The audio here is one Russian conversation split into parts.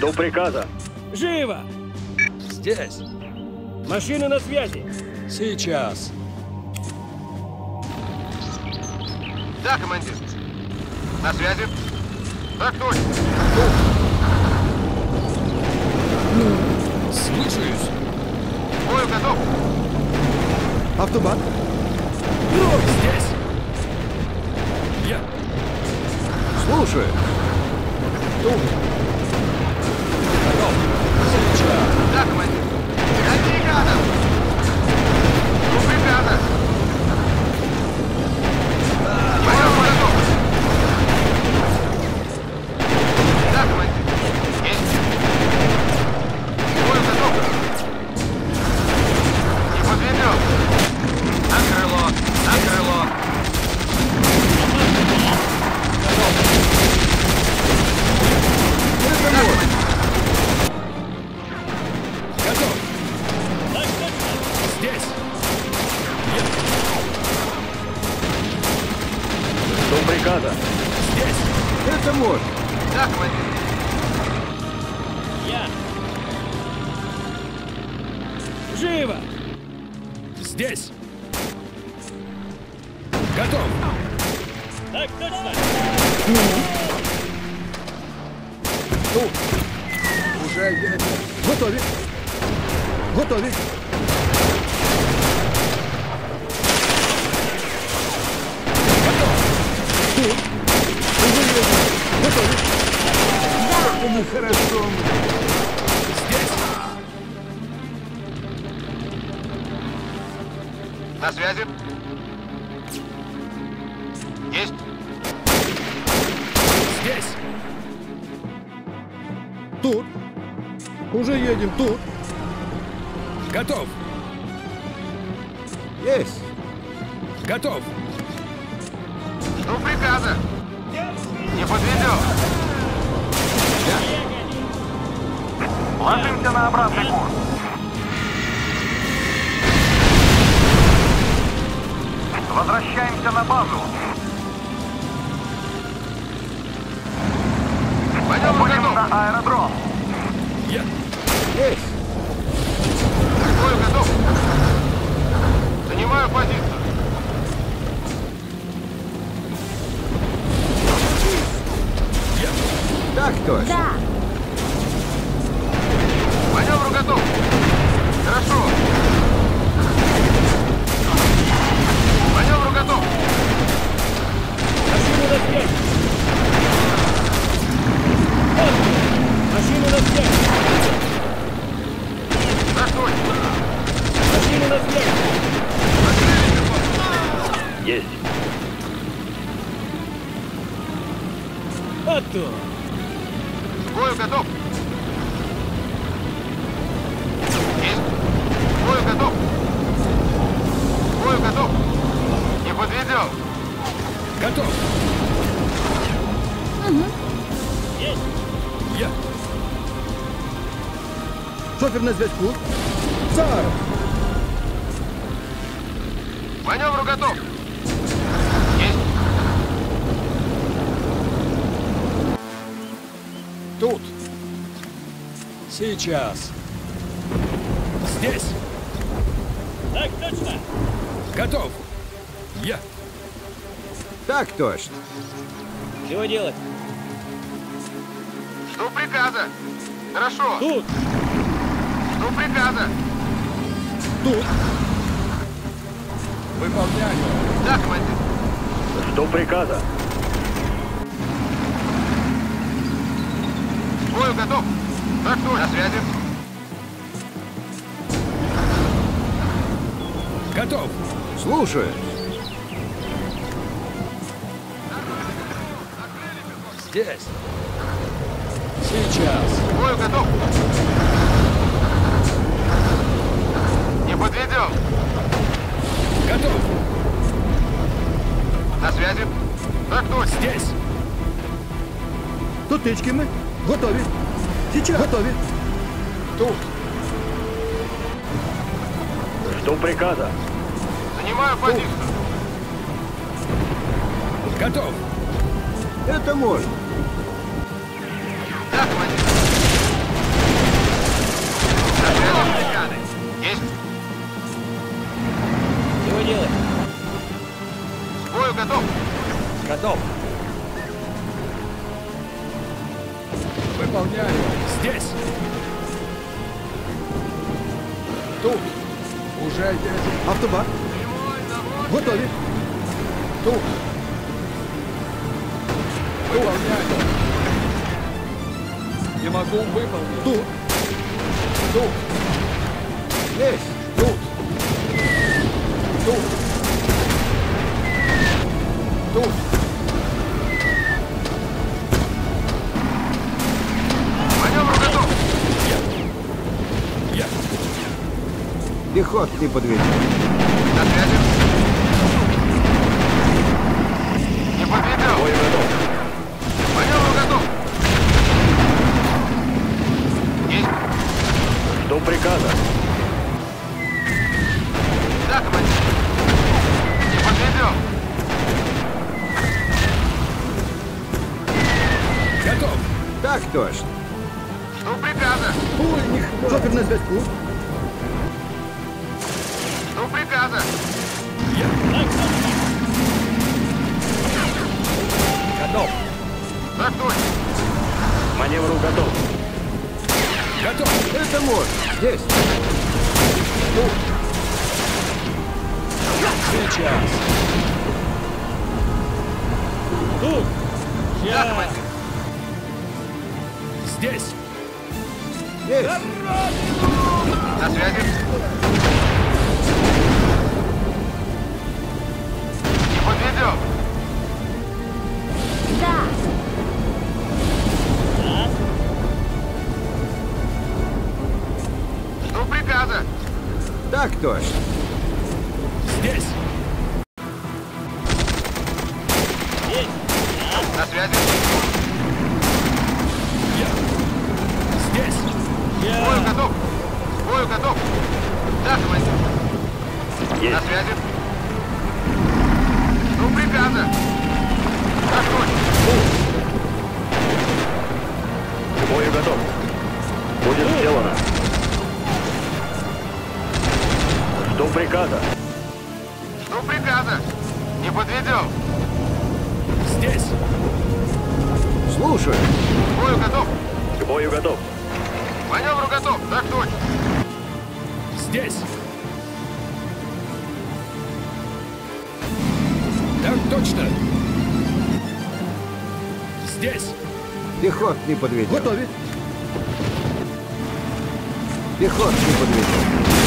Жду приказа. Живо! Здесь. Машина на связи. Сейчас. Да, командир. На связи. Так точно. Слушаюсь. К бою готов. Автобат. Здесь. Я. Слушаю. Готов. Шофер на зв'язку. Зараз. Маневр готов. Есть. Тут. Сейчас. Здесь. Так точно! Готов. Я. Так точно. Чего делать? Жду приказа. Хорошо. Тут! Жду приказа. Тут. Выполняю. Да, командир. Жду приказа. Бою готов. Так точно. На связи. Готов. Слушаю. Здесь. Сейчас. Бою готов. Не подведем. Готов. На связи. Так точно. Здесь. Тут тички ми. Готові. Сейчас. Готові. Тут. Жду приказа. Занимаю позицию. Готов. Это можно. Готов. Выполняю. Здесь. Тут. Уже едем. Автобат. Готові. Тут. Выполняю. Не могу выполнить. Тут. Тут. Пехотный подведен. На связи. Не подведем. Бой готов. Маневр готов. Есть. Жду приказа. Да, командир. Не подведем. Готов. Так точно. Жду приказа. Ой, не хватит. Джокер на зв'язку. Точно. Готов. Точно. Маневру готов. Готов. Это можно. Здесь. Сейчас. Тут. Сейчас. Здесь. Есть. На связи. Подведем. Да. Жду приказа. Так точно. Здесь. Есть. На связи. Точно. Здесь. Пехотный подведен. Готові. Пехотный подведен.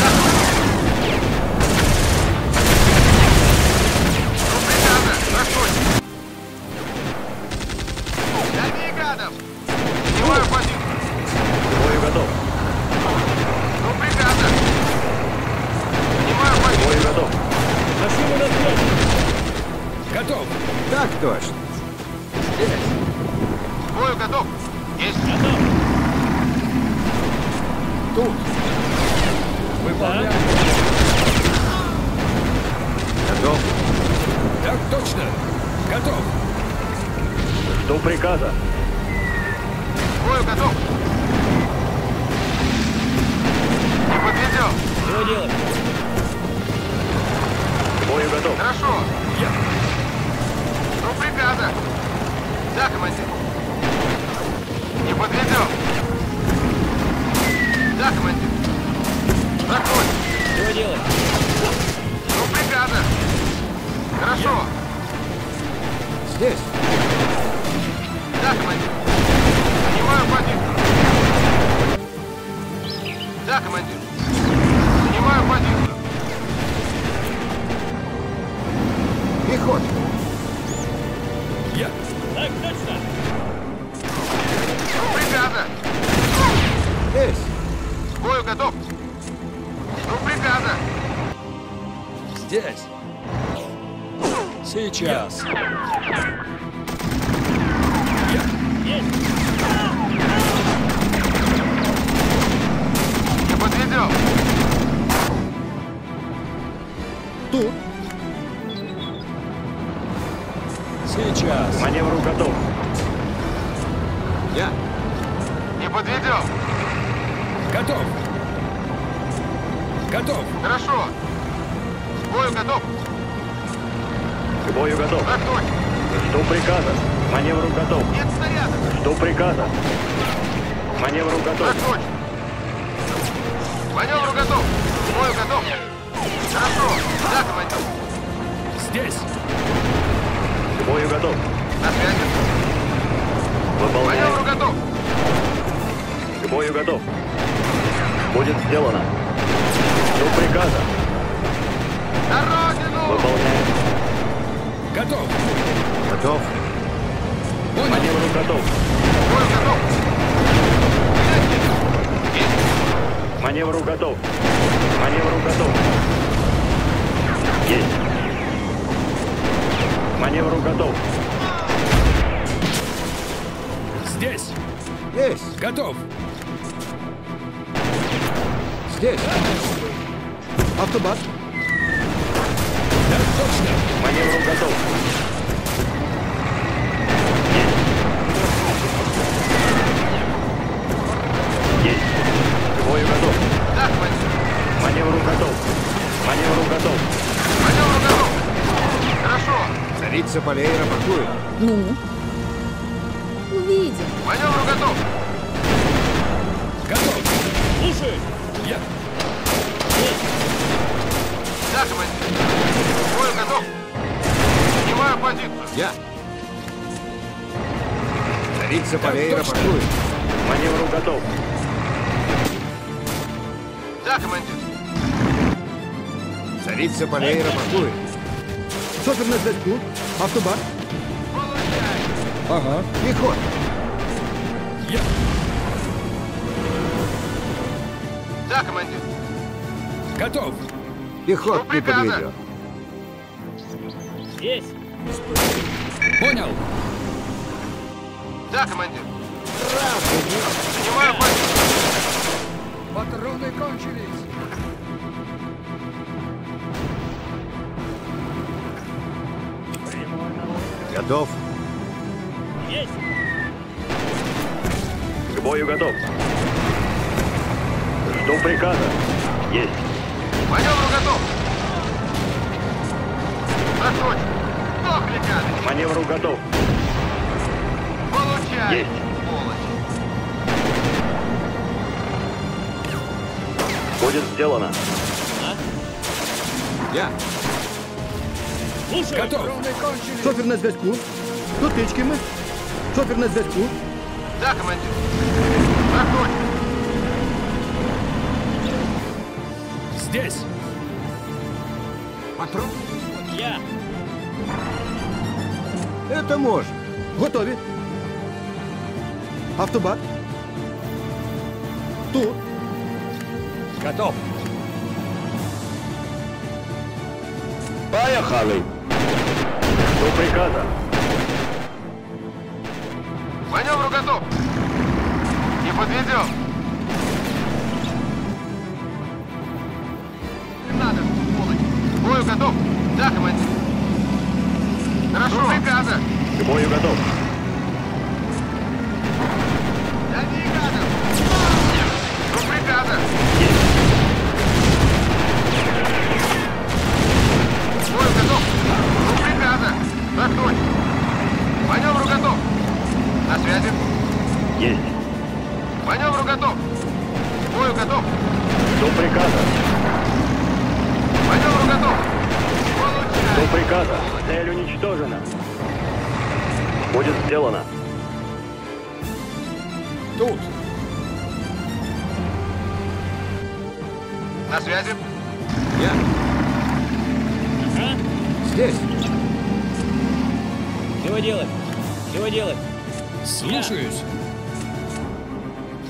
Сейчас. Не подведем. Тут. Сейчас. Маневру готов. Я. Не подведем. Готов. Готов. Хорошо. Бою готов. К бою готов. Так точно. Жду приказа. Маневру готов. Нет снаряда. Жду приказа. Маневру готов. Так точно. Маневру готов. К бою готов. Хорошо. Да, командир. Здесь. К бою готов. На связи. Выполняю. маневру готов. К бою готов. Будет сделано. Жду приказа. Выполняю. Готов. Готов. Маневру готов. К бою готов. Маневру готов. Маневру готов. Есть. Маневру готов. Здесь. Есть. Готов. Здесь. Автобат. Маневру готов. Есть. Есть. К бою готов. Да, маневру готов. К маневру готов. К маневру готов. Хорошо. Царица полей рапортует. Ну? Увидим. К маневру готов. Готов. Слушай. Я. Да, командир. К бою готов. Снимаю позицию. Я. Царица полей точно. рапортует. К маневру готов. Да, командир. Царица полей рапортует. Шофер на зв'язку. Автобат. Получай. Ага. Пехота. Я. Да, командир. Готов. Пехот не подведет. Есть. Понял. Да, командир. Снимаю позицию. Патроны кончились. Готов. Есть. К бою готов. Жду приказа. Есть. Маневру готов. Сдохли, гады. К маневру готов. Получай. Есть. Сволочь. Будет сделано. Я. Слушай. Готов. Шофер на зв'язку. Тут тички ми. Шофер на зв'язку. Да, командир. Так Здесь. Патрон. Я. Это можно. Готові. Автобат. Тут. Готов. Поехали. Жду приказа. Маневру готов. Не подведем. Бою готов. Да, командир. Хорошо. Приказа. К бою готов. Гони, гадов. Жду приказа. К бою готов. Жду приказа. Так точно. Маневру готов. На связи. Есть. Маневру готов. К бою готов. Жду приказа. Маневру готов. Жду Получай. приказа. Цель уничтожена. Будет сделано. Тут. На связи. Я. Ага. Здесь. Чего делать? Чего делать? Слушаюсь.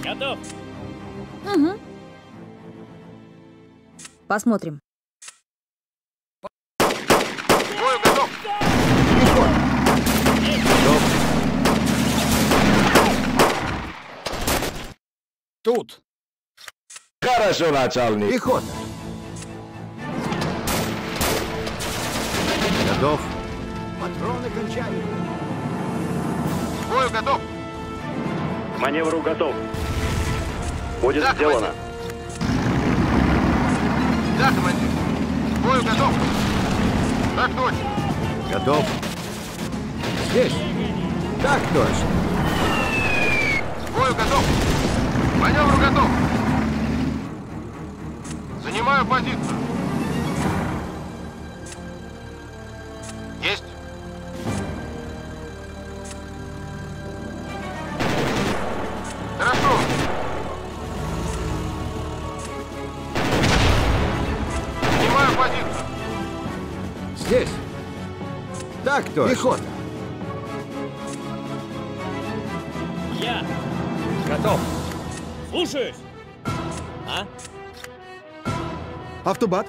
Готов. Угу. Посмотрим. К бою готов. Тут. Хорошо, начальник. Пехота. Готов. Патроны кончаются. К бою готов. К маневру готов. Будет Да, сделано. Да, командир. К бою готов. Так точно. Готов. Здесь. Так точно. К бою готов. Маневру готов. Занимаю позицию. Есть. Хорошо. Занимаю позицию. Здесь. Так точно. Пехота. Слушаюсь. А? Автобат.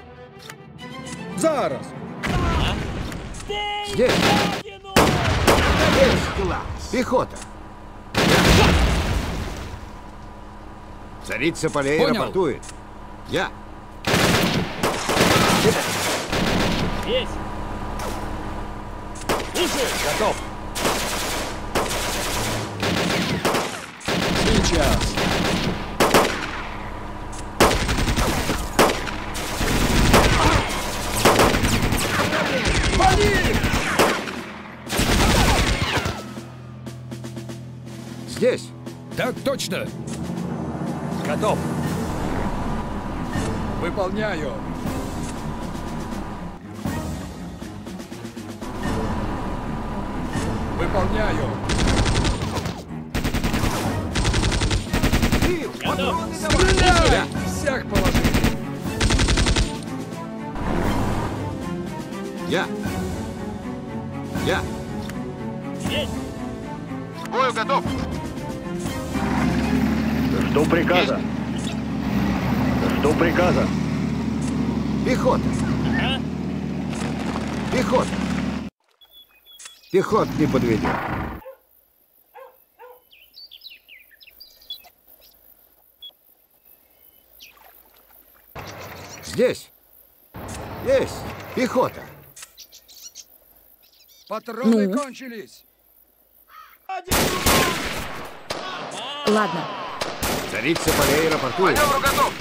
Зараз. Здесь. Тяну! Есть класс. Пехота. Царица полей Понял. рапортует. Я. Есть. Слушаюсь. Готов. Так точно. Готов. Выполняю. Выполняю. Готов. Стреляй! Всех положить. Я. Я. Есть. К бою готов. Жду приказа. Жду приказа. Пехота. Ага. Пехота. Пехот не подведет. Здесь. Есть. Пехота. Патроны Ну? кончились. Ладно. Царица полей рапортует. Маневру готов.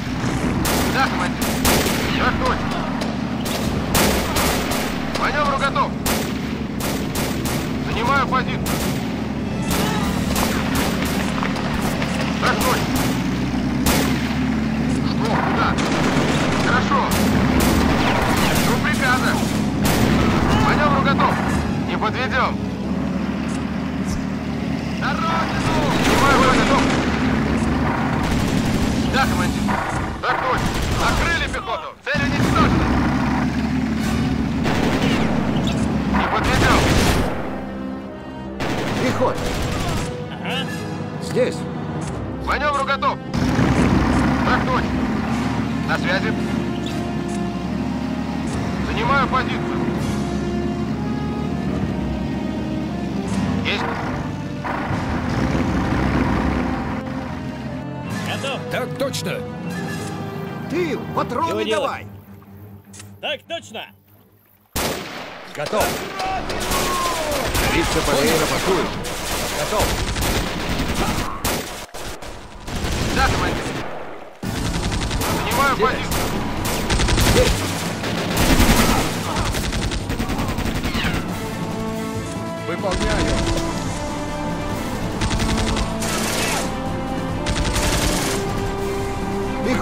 Да, командир. Точно. Маневру готов. Занимаю позицию. Точно. Что? Куда? Хорошо. Жду приказа. Маневру готов. Не подведем. Занимаю бой готов. Да, командир. Так точно. Накрыли пехоту. Цель уничтожена. Не подведем. Пехота. Ага. Здесь. Маневру готов. Так точно. На связи. Занимаю позицию. Есть. Так точно. Ты, патроны Чего делать? давай. Так точно. Готов. Царица полей рапортует. Готов. Да, командир. Здесь. позицию. Здесь. Выполняю.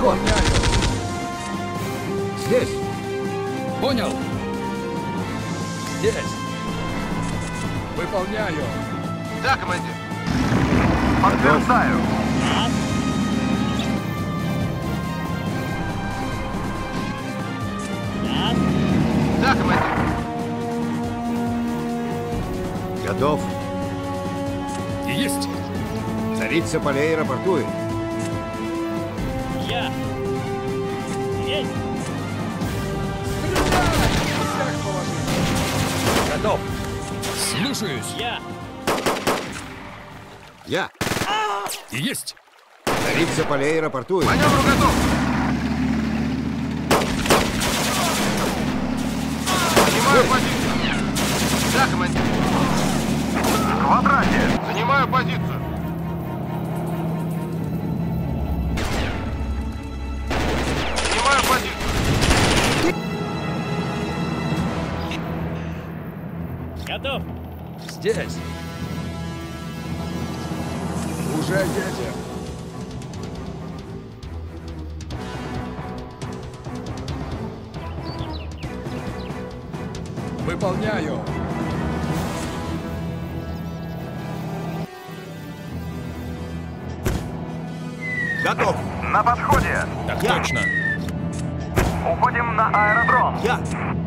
Выполняю. Здесь. Понял. Здесь. Выполняю. Да, командир. Подтверждаю. Да. Да, командир. Готов. Есть. Царица полей рапортует. Слушаюсь. Я. Я. Есть. Старик за полей рапортует. Маневру готов. Занимаю позицию. Да, командир. Новобратье, занимаю позицию. Занимаю позицию. Готов. Здесь. Уже едем. Выполняю. Готов. На подходе. Так точно. Уходим на аэродром. Я.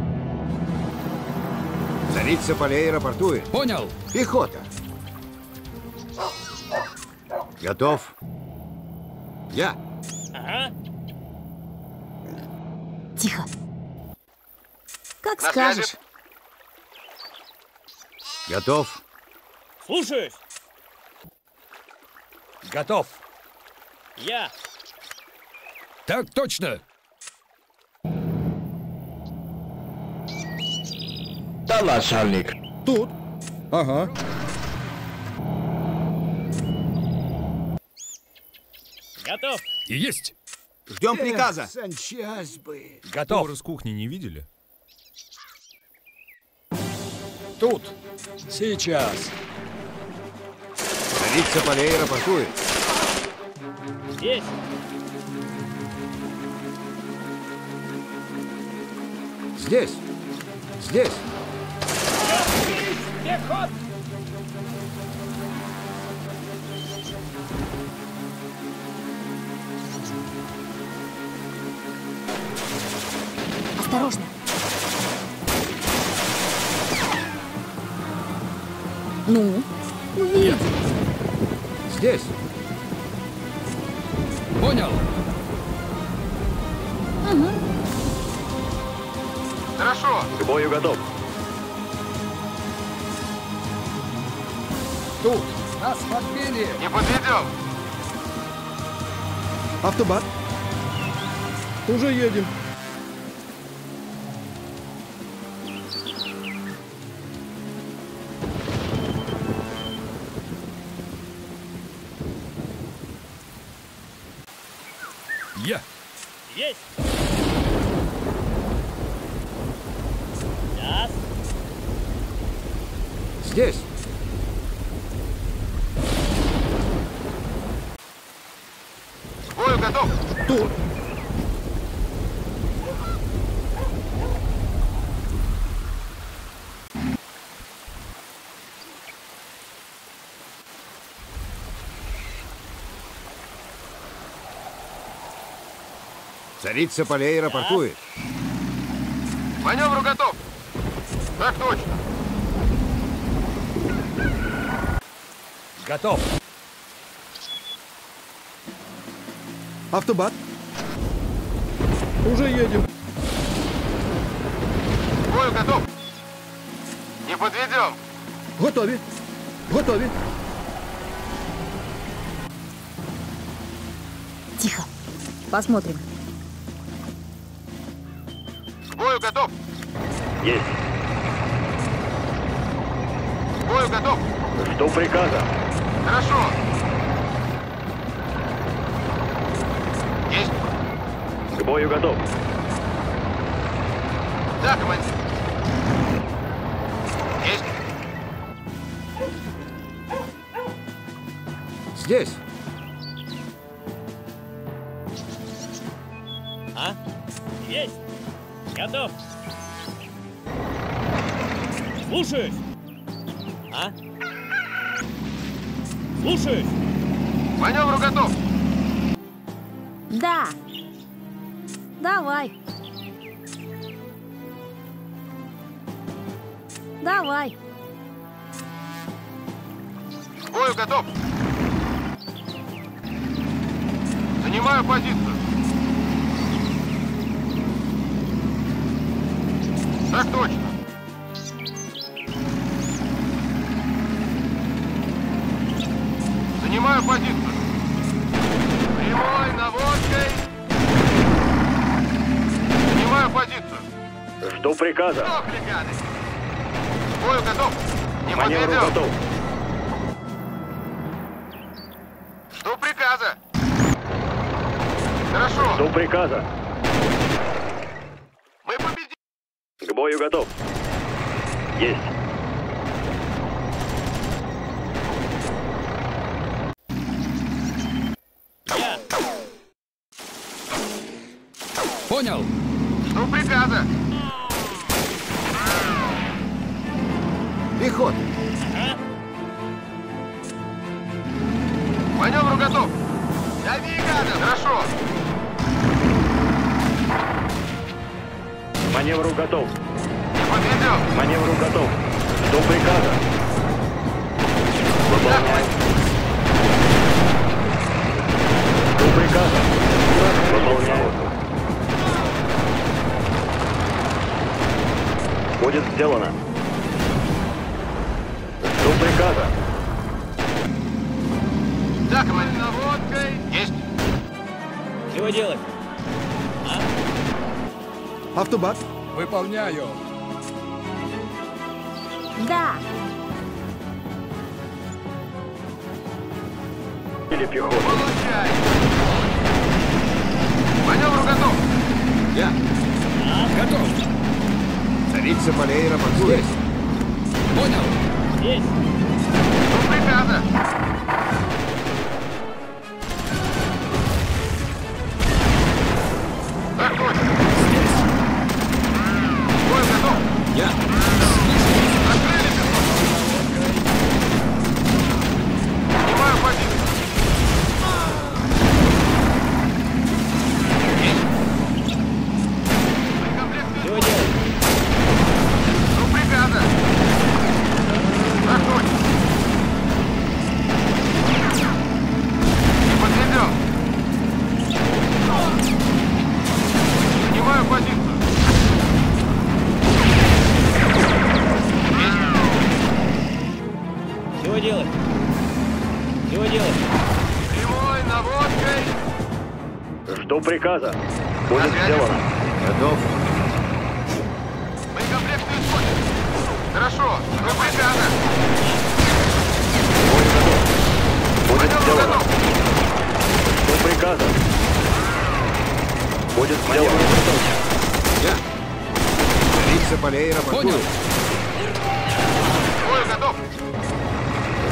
Царица полей рапортует. Понял. Пехота. Готов. Я. Ага. Тихо. Как На скажешь. связи. Готов. Слушаюсь. Готов. Я. Так точно. Да, начальник. Тут. Ага. Готов. Есть. Ждем приказа. Санчас бы. Готов. Повара с кухни не видели? Тут. Сейчас. Царица полей рапортует. Здесь. Здесь. Здесь. Осторожно. Ну, увидь. Здесь. Понял. Хорошо. К бою готов. Тут. Нас подбили. Не подведем. Автобат. Уже едем. Я. Есть. Сейчас. Здесь. К бою готов. Тут. Царица полей рапортует. Маневру готов. Так точно. Готов. Автобат. Уже едем. К бою готов. Не подведем. Готові. Готові. Тихо. Посмотрим. Есть. К бою готов. Жду приказа. Хорошо. Есть. К бою готов. Да, командир. Есть. Здесь. А? Есть. Готов. Слушаюсь. А? Слушаюсь. Маневру готов. Да. Давай. Давай. Бою готов. Занимаю позицию. Так точно. Жду приказа. Что, бригады? Бою готов. Не Маневру готов. Жду приказа. Хорошо. Жду приказа. Мы победим. К бою готов. Есть. Сделано. Жду приказа. Да, командир. Наводкой. Есть. Чего делать? Автобат. Выполняю. Да. Или пехота. Получай. Маневру готов. Я. Готов. Царица полей рапортует. Понял. Есть. Приказа. Будет сделано. Готов. Боекомплект исходит. Хорошо. Жду приказа. Будет Маневр сделано. готов. Жду приказа. Будет сделано. Я. Царица полей Понял. рапортует. Бой готов.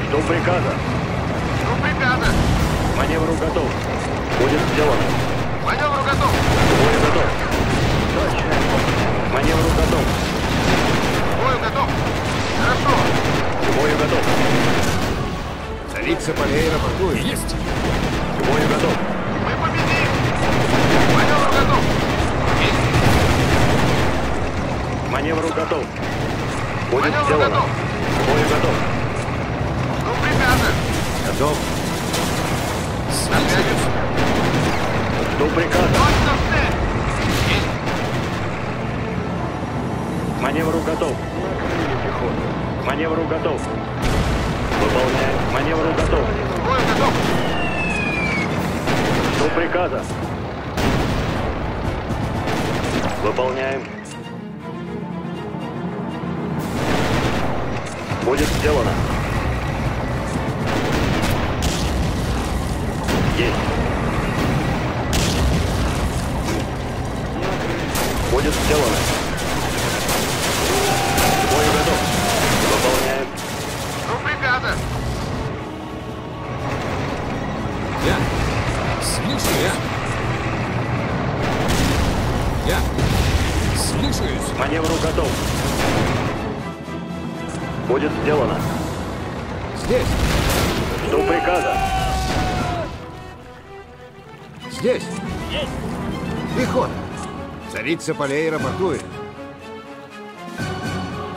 Жду приказа. Жду приказа. Маневру готов. Будет сделано. Маневру готов. Бой готов. Маневру готов. Бой готов. Хорошо. К бою готов. Царица полей рапортует. Есть. К бою готов. Мы победим. Маневр готов. Есть. Маневру готов. Будет Маневр сделано. готов. К бою готов. Жду приказа. Готов. Связи. Жду приказа. Точно в. Маневру готов. Маневру готов. Выполняем. Маневру готов. Бой готов. Жду приказа. Выполняем. Будет сделано. Есть. Будет сделано. К бою готов. Выполняем. Жду приказа. Я. Слушаюсь. Я. Слушаюсь. Маневру готов. Будет сделано. Здесь. Жду приказа. Здесь. Есть. Пехота. Царица полей рапортует.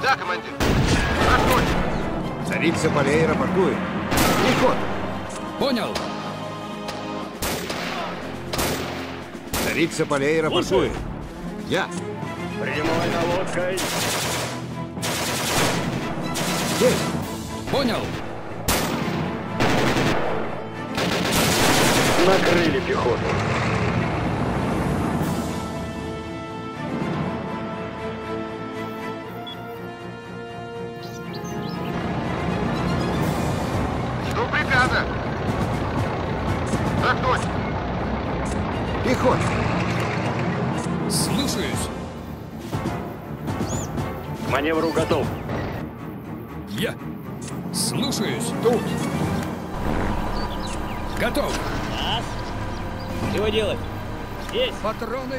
Да, командир. Точно. Царица полей рапортует. Пехота. Понял. Царица полей рапортует. Я. Прямой наводкой. Здесь. Понял. Накрыли пехоту.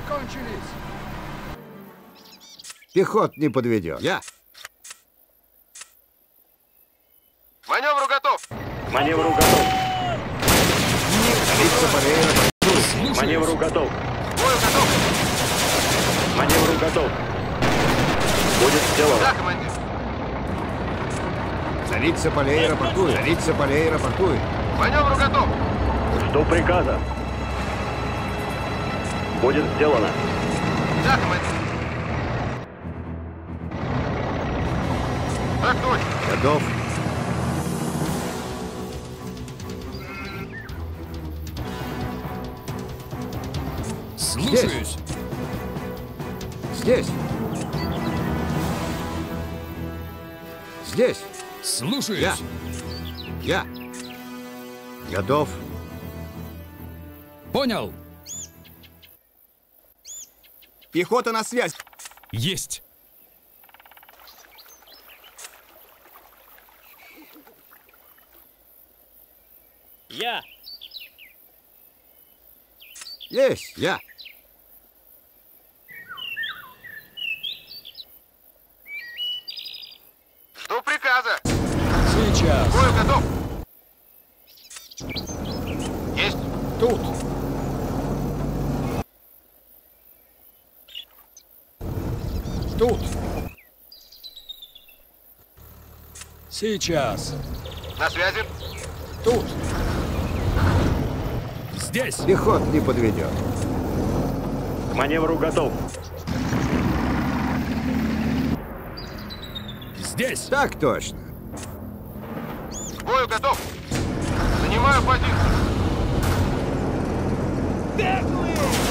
Патроны кончились. Пехот не подведет. Я. Маневру готов. Маневру готов. Слушаюсь. маневру готов. Бою готов. Маневру готов. Будет сделано. Да, командир. Столица полей рапортует. Столица полей рапортует. Маневру готов. Жду приказа. Будет сделано. Да, командир. Так точно. Готов. Слушаюсь. Здесь. Здесь. Слушаюсь. Я. Я. Готов. Понял. Пехота на связь. Есть. Я. Есть. Я. Жду приказа. Сейчас. К бою готов. Есть. Тут. Тут. Сейчас. На связи. Тут. Здесь. Пехот не подведет. К маневру готов. Здесь. Так точно. К бою готов. Занимаю позицию. Жду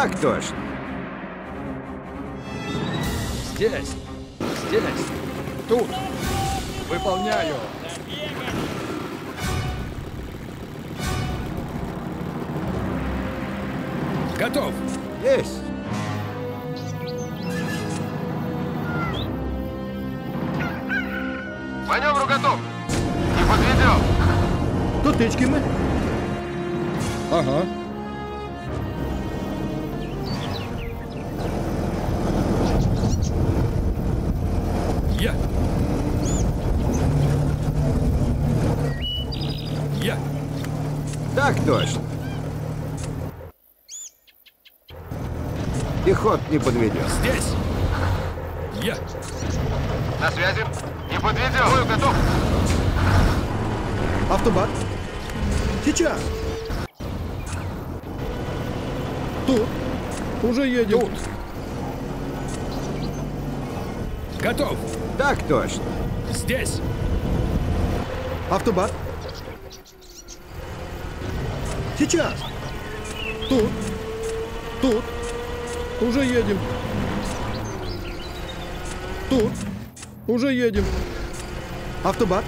Так точно. Здесь. Здесь. Тут. Выполняю. Готов. Есть. Маневру готов. Не подведем. До тички ми. Ага. Не подведет. Здесь. Я. На связи. Не подведем. Бою готов. Автобат. Сейчас. Тут. Уже едем. Тут. Готов. Так точно. Здесь. Автобат. Сейчас. Тут. Тут. Уже едем. Тут. Уже едем. Автобат.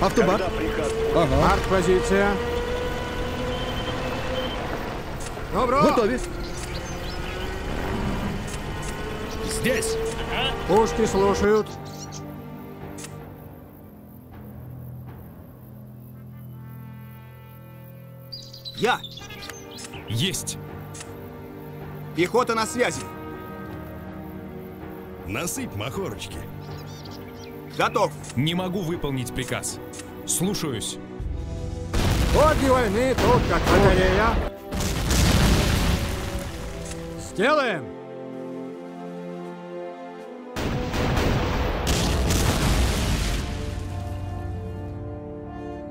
Автобат. Ага. Позиция. Добро. Готові. Здесь. Пушки слушают. Я. Есть. Пехота на связи. Насыпь махорочки. Готов. Не могу выполнить приказ. Слушаюсь. Боги войны тут как батарея. Сделаем.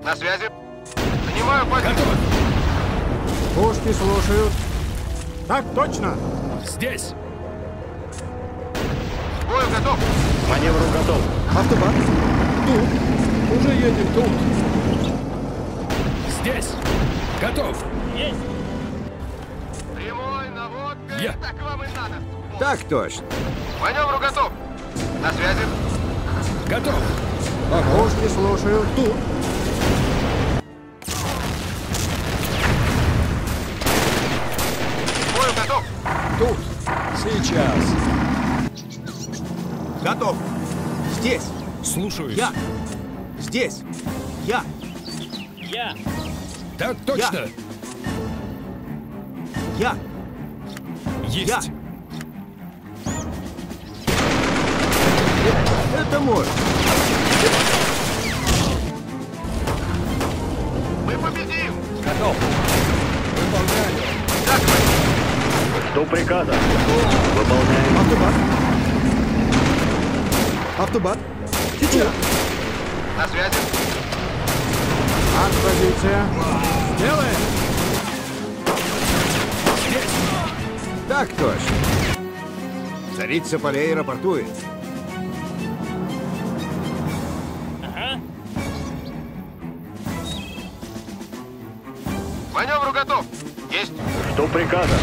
На связи. Занимаю позицию. Пушки слушают. Так точно. Здесь. К бою готов. К маневру готов. Автобат. Тут. Уже едем. Тут. Здесь. Готов. Есть. Прямой наводка. Я. Так вам и надо. Так точно. Маневру готов. На связи. Готов. Пушки слушают. Тут. Тут. Сейчас. Готов. Здесь. Слушаюсь. Я. Здесь. Я. Я! Так точно. Я. Есть. Это можно. Жду приказа. Выполняем. Автобат. Автобат. Сейчас. На связи! Позиция. Сделаем. Так точно. Царица полей рапортует. Ага. Маневру готов! Есть! Жду приказа.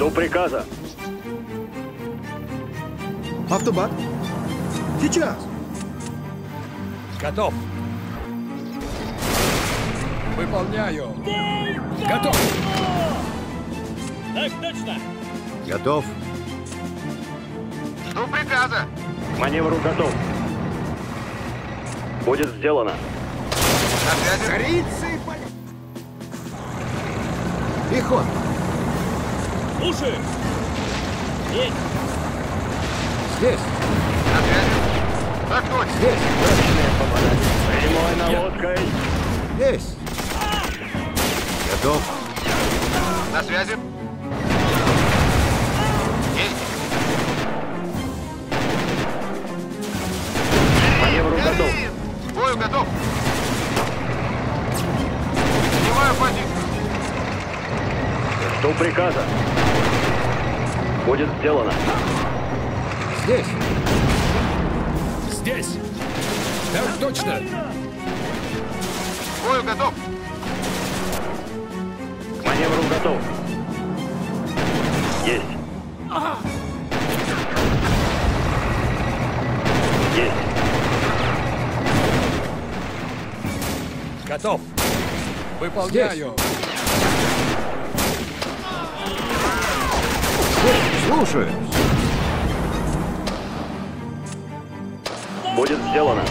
Жду приказа. Автобат. Сейчас. Готов. Выполняю. Готов. Так точно! Готов. Жду приказа! К маневру готов. Будет сделано. Связи! Царицы полей. Пехота. Слушаю! Есть! Здесь. На связи! Так точно! Здесь. Прямой наводкой. Здесь. Готов. На связи! Есть! Маневру готов. Бою готов! Снимаю позицию! Жду приказа. Будет сделано. Здесь. Здесь. Так точно. Бою готов! К маневру готов. Есть. Есть. Готов. Выполняю. Слушаю. Будет сделано.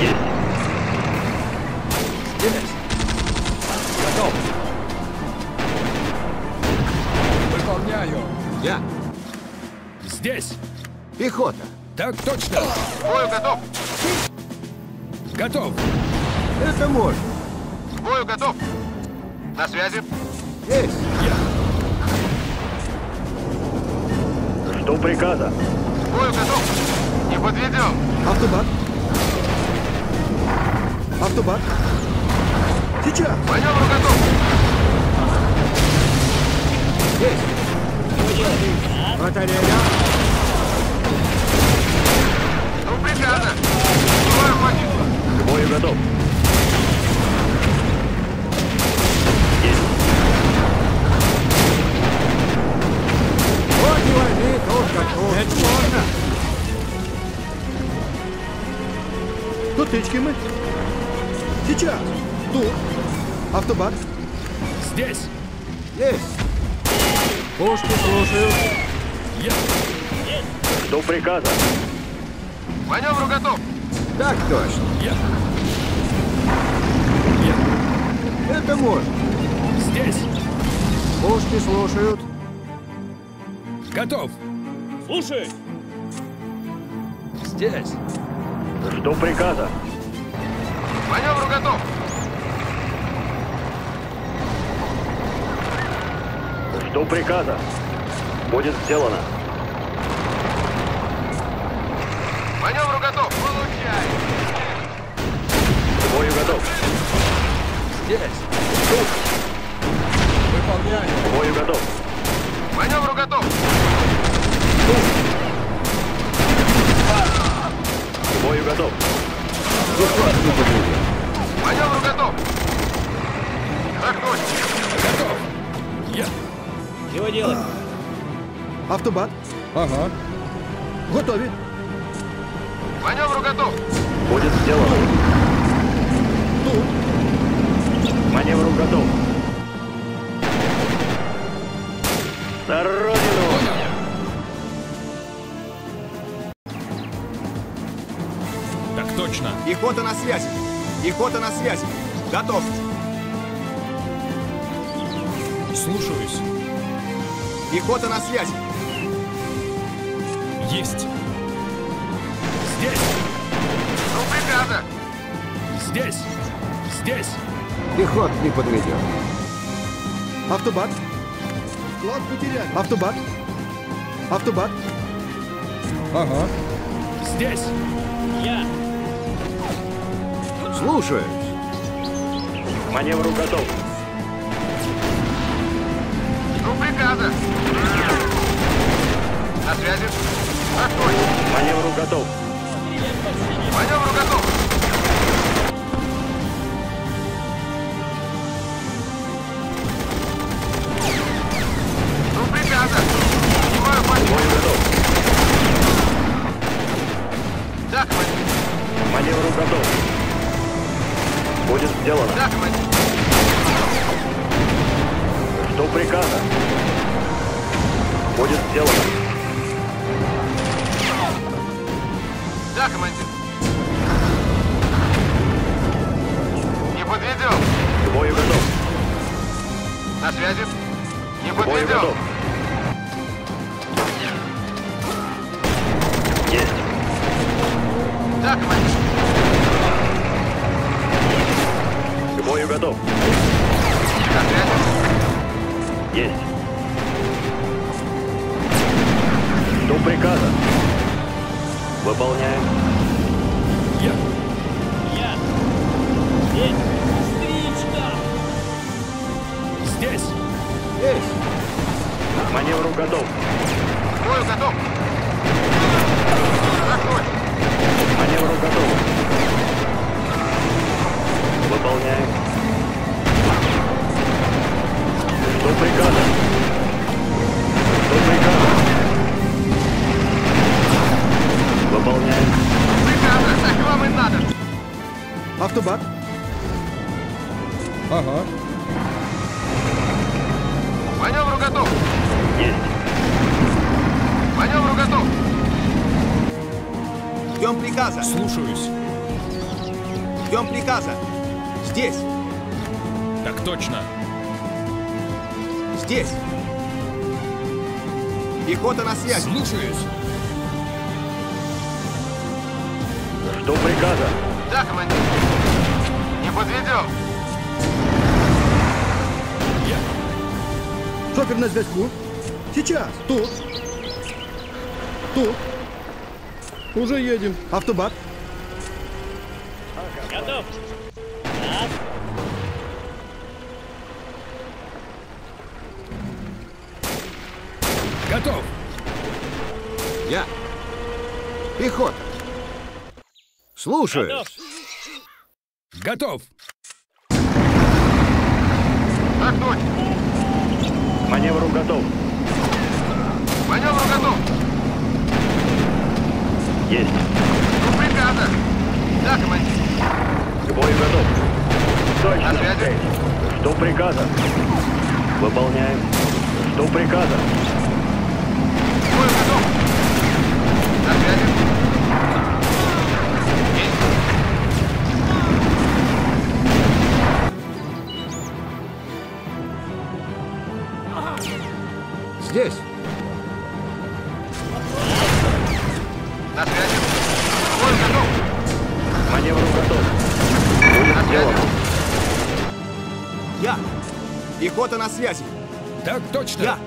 Есть. Здесь. Готов. Выполняю. Я. Здесь. Пехота. Так точно. Бою готов! Готов. Это можно. Бою готов! На связи! Здесь. Жду приказа. К бою готов! Не подведем! Автобат. Автобат. Сейчас. Маневру готов! Здесь. Батарея. Жду приказа! Снимаю позицию! К бою готов. Есть. Боги войны тут готов. Это можно. Тут тычки мы. Сейчас. Тут. Автобат. Здесь. Есть. Пушки слушают. Я. Жду приказа. Маневру готов! Так точно. Я. Я. Это можно. Здесь. Пушки слушают. Готов. Слушаю! Здесь. Жду приказа. Маневру готов! Жду приказа. Будет сделано. Маневру готов! Получай! Бою готов. Здесь. Выполняю. К бою готов. Маневру готов! К бою готов. Маневру готов! Так точно! Готов. Я. Чего делать? Автобат. Ага. Готове. Маневру готов! Будет сделано. Тут. Маневру готов. На родину! Так Пехота на связи. Пехота на связи. Готов. Слушаюсь. Пехота на связи. Есть. Здесь. Жду приказа. Здесь. Здесь. Пехот не подведет. Автобат. Склад потеряли. Автобат. Автобат. Ага. Здесь. Я. Слушаюсь. Маневру готов. Жду приказа. На связи. Отбой. Маневру готов. Маневру готов. Приказа. Будет сделано. Приказа. Слушаюсь. Ждем приказа. Здесь. Так точно. Здесь. Пехота на связи. Слушаюсь. Жду приказа. Да, командир. Не подведем. Шофер на зв'язку. Сейчас. Тут. Тут. Уже едем. Автобат. Готов. Готов. Я. Пехота. Слушаюсь. Готов. Готов. Отбой. Маневру готов. Маневру готов. Есть. Жду приказа. Да, командир. К бою готов. Точно. На связи. Жду приказа. Выполняем. Жду приказа. К бою готов. На связи. Есть. Здесь. Пехота на связи. Так точно. Я.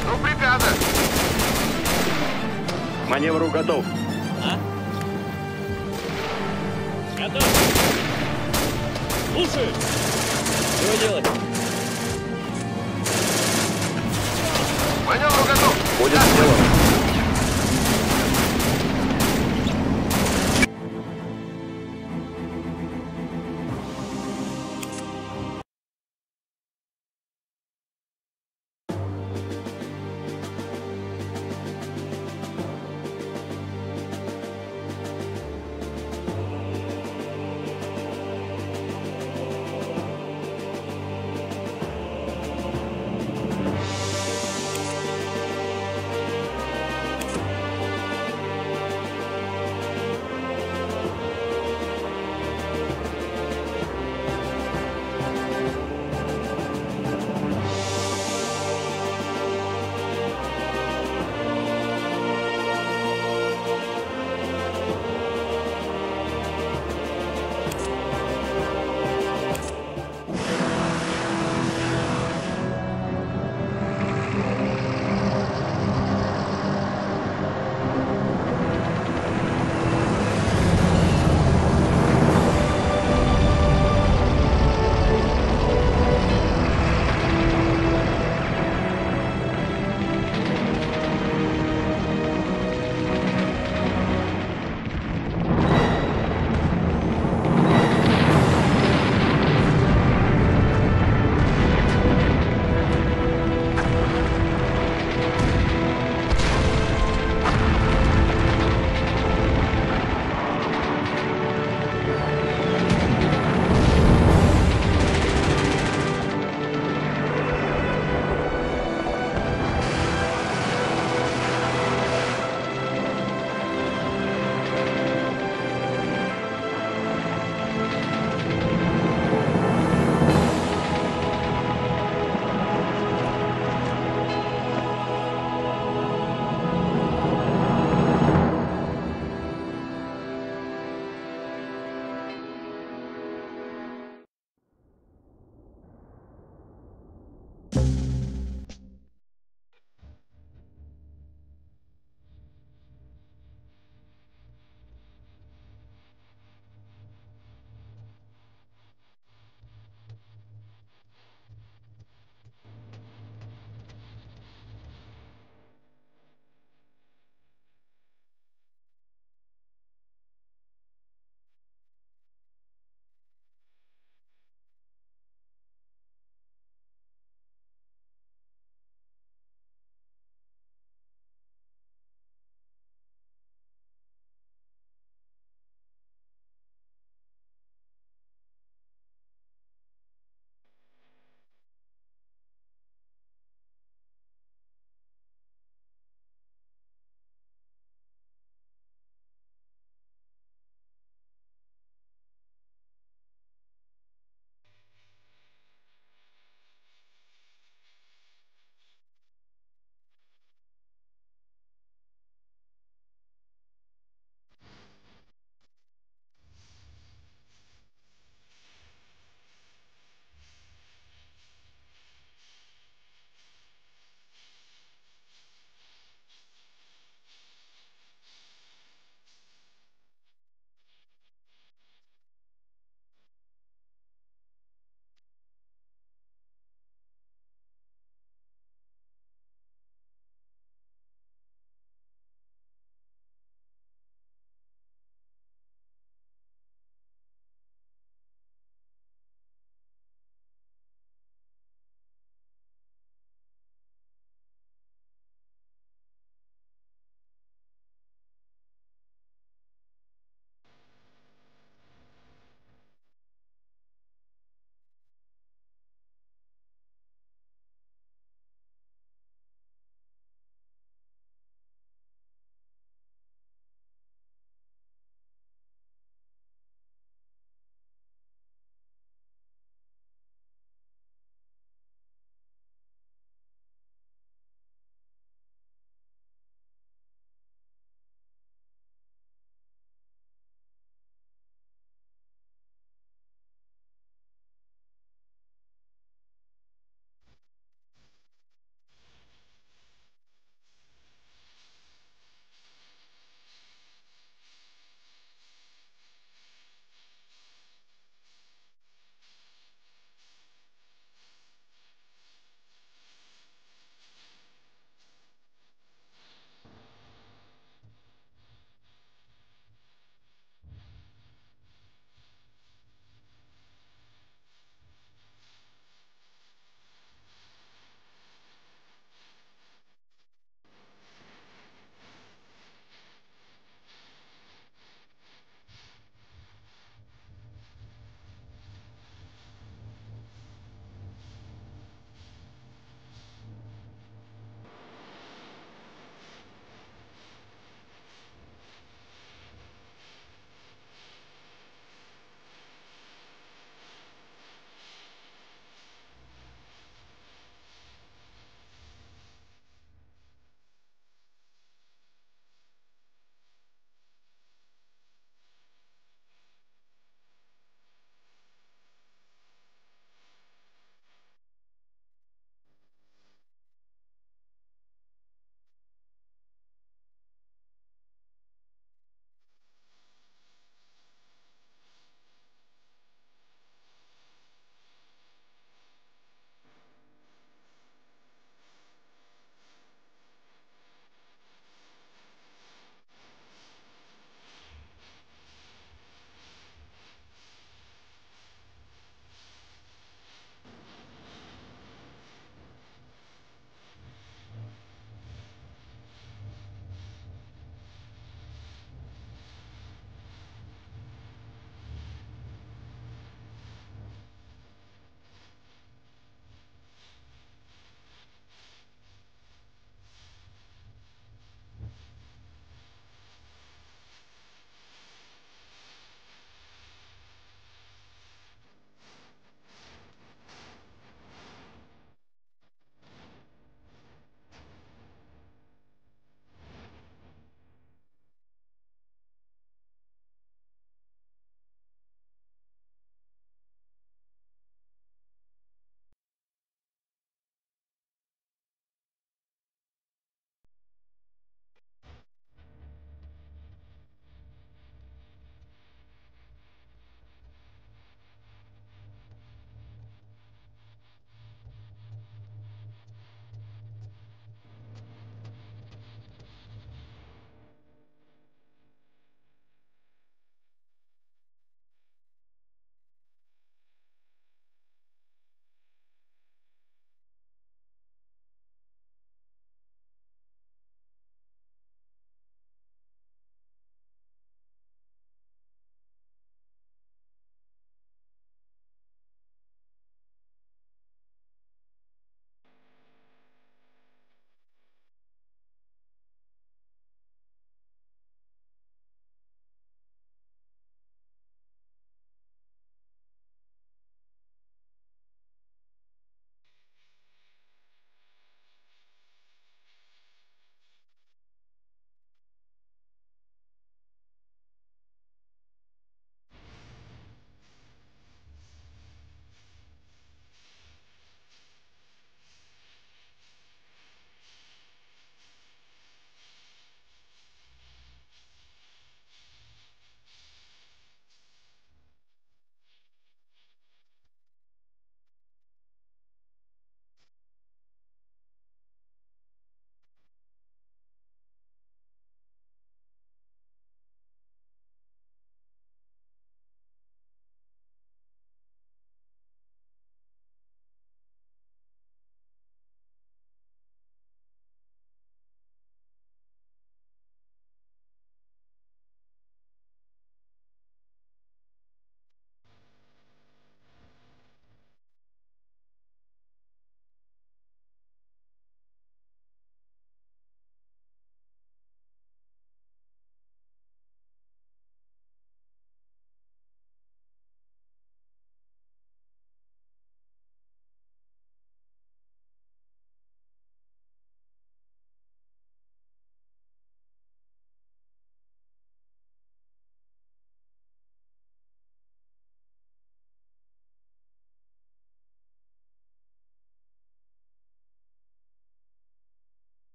Жду приказа. Маневру готов.